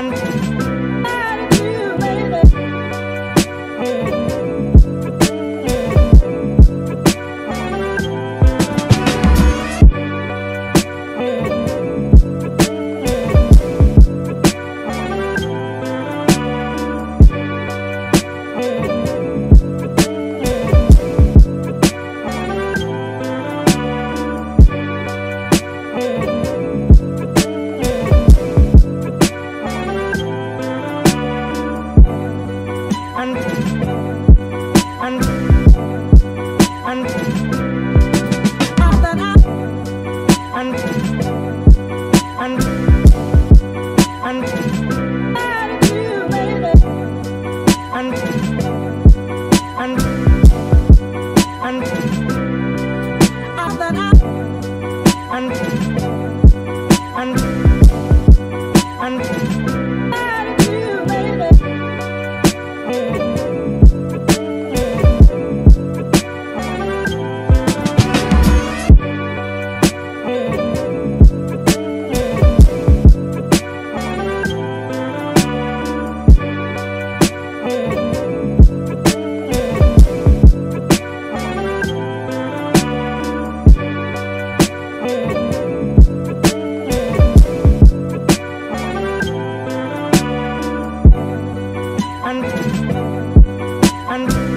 and and And